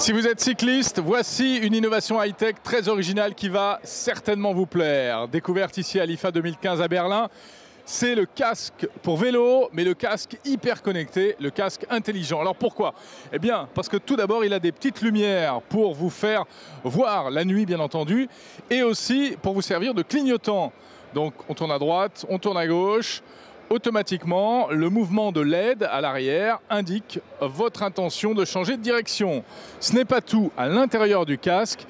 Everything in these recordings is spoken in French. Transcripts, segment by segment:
Si vous êtes cycliste, voici une innovation high-tech très originale qui va certainement vous plaire. Découverte ici à l'IFA 2015 à Berlin. C'est le casque pour vélo, mais le casque hyper connecté, le casque intelligent. Alors pourquoi? Eh bien, parce que tout d'abord, il a des petites lumières pour vous faire voir la nuit, bien entendu, et aussi pour vous servir de clignotant. Donc, on tourne à droite, on tourne à gauche, automatiquement, le mouvement de l'aide à l'arrière indique votre intention de changer de direction. Ce n'est pas tout à l'intérieur du casque.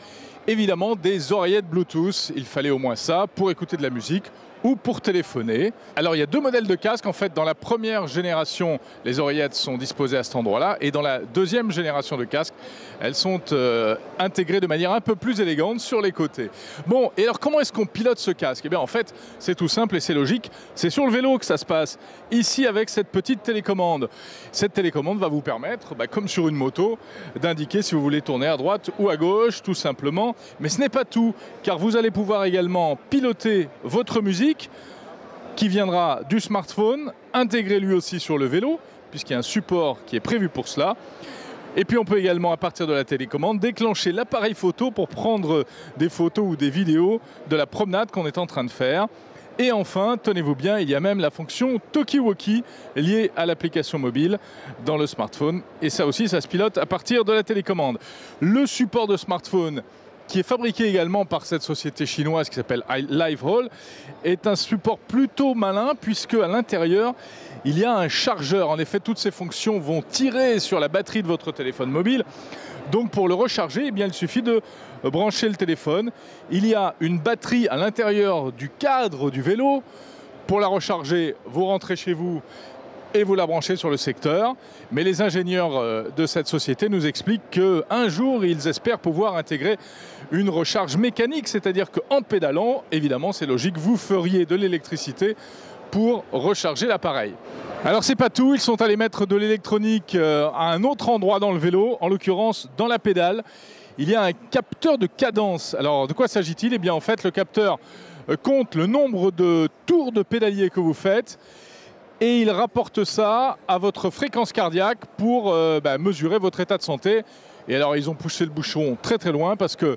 Évidemment, des oreillettes Bluetooth, il fallait au moins ça pour écouter de la musique ou pour téléphoner. Alors il y a deux modèles de casques. En fait, dans la première génération, les oreillettes sont disposées à cet endroit-là. Et dans la deuxième génération de casques, elles sont euh, intégrées de manière un peu plus élégante sur les côtés. Bon, et alors comment est-ce qu'on pilote ce casque? Eh bien en fait, c'est tout simple et c'est logique. C'est sur le vélo que ça se passe. Ici avec cette petite télécommande. Cette télécommande va vous permettre, bah, comme sur une moto, d'indiquer si vous voulez tourner à droite ou à gauche, tout simplement. Mais ce n'est pas tout, car vous allez pouvoir également piloter votre musique qui viendra du smartphone, intégré lui aussi sur le vélo, puisqu'il y a un support qui est prévu pour cela. Et puis on peut également, à partir de la télécommande, déclencher l'appareil photo pour prendre des photos ou des vidéos de la promenade qu'on est en train de faire. Et enfin, tenez-vous bien, il y a même la fonction Tokiwoki liée à l'application mobile dans le smartphone. Et ça aussi, ça se pilote à partir de la télécommande. Le support de smartphone qui est fabriqué également par cette société chinoise qui s'appelle LiveHall, est un support plutôt malin puisque à l'intérieur, il y a un chargeur. En effet, toutes ces fonctions vont tirer sur la batterie de votre téléphone mobile. Donc pour le recharger, eh bien, il suffit de brancher le téléphone. Il y a une batterie à l'intérieur du cadre du vélo. Pour la recharger, vous rentrez chez vous et vous la branchez sur le secteur. Mais les ingénieurs euh, de cette société nous expliquent qu'un jour, ils espèrent pouvoir intégrer une recharge mécanique, c'est-à-dire qu'en pédalant, évidemment, c'est logique, vous feriez de l'électricité pour recharger l'appareil. Alors c'est pas tout, ils sont allés mettre de l'électronique euh, à un autre endroit dans le vélo, en l'occurrence dans la pédale. Il y a un capteur de cadence. Alors de quoi s'agit-il? Eh bien en fait le capteur euh, compte le nombre de tours de pédalier que vous faites et il rapporte ça à votre fréquence cardiaque pour euh, bah, mesurer votre état de santé. Et alors ils ont poussé le bouchon très très loin parce que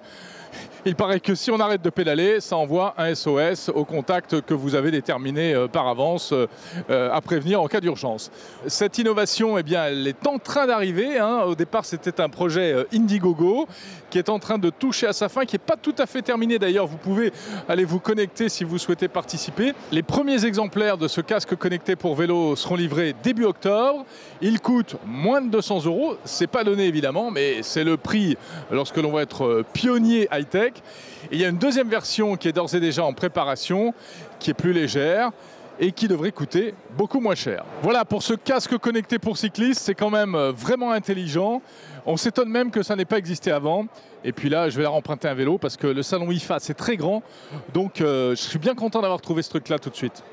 il paraît que si on arrête de pédaler, ça envoie un SOS au contact que vous avez déterminé euh, par avance euh, euh, à prévenir en cas d'urgence. Cette innovation, eh bien, elle est en train d'arriver. Hein. Au départ, c'était un projet Indiegogo qui est en train de toucher à sa fin, qui n'est pas tout à fait terminé d'ailleurs. Vous pouvez aller vous connecter si vous souhaitez participer. Les premiers exemplaires de ce casque connecté pour vélo seront livrés début octobre. Il coûte moins de 200 euros. C'est pas donné évidemment, mais c'est le prix lorsque l'on va être pionnier high-tech il y a une deuxième version qui est d'ores et déjà en préparation, qui est plus légère et qui devrait coûter beaucoup moins cher. Voilà, pour ce casque connecté pour cyclistes, c'est quand même euh, vraiment intelligent. On s'étonne même que ça n'ait pas existé avant. Et puis là, je vais leur emprunter un vélo parce que le salon IFA, c'est très grand. Donc, euh, je suis bien content d'avoir trouvé ce truc-là tout de suite.